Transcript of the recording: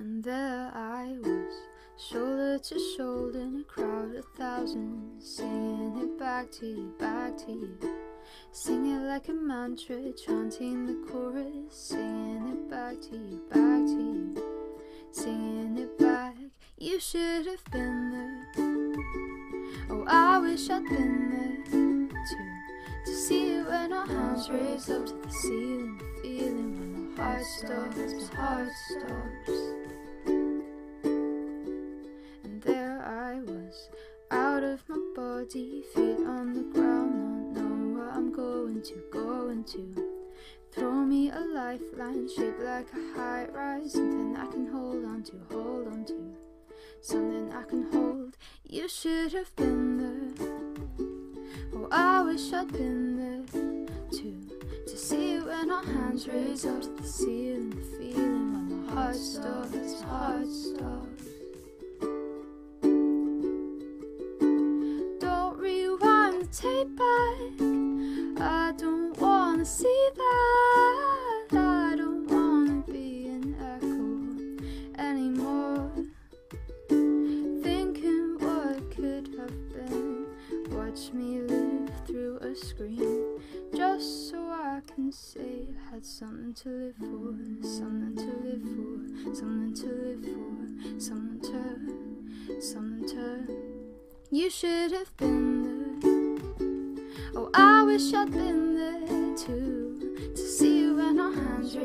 And there I was, shoulder to shoulder in a crowd of thousands, singing it back to you, back to you. Singing like a mantra, chanting the chorus, singing it back to you, back to you. Singing it back, you should have been there. Oh, I wish I'd been there too. To see it when our hands raise up to the ceiling, feeling when the heart stops, my heart stops. Out of my body, feet on the ground, not know where I'm going to, going to. Throw me a lifeline shaped like a high rise, something I can hold on to, hold on to. Something I can hold. You should have been there. Oh, I wish I'd been there too. To see it when our hands raise up to the ceiling, the feeling when my heart stops, heart stops. The back. I don't wanna see that. I don't wanna be an echo anymore. Thinking what could have been. Watch me live through a screen. Just so I can say I had something to live for. Something to live for. Something to live for. Something to. Something to. You should have been. Oh, I wish I'd been there too. To see you when our hands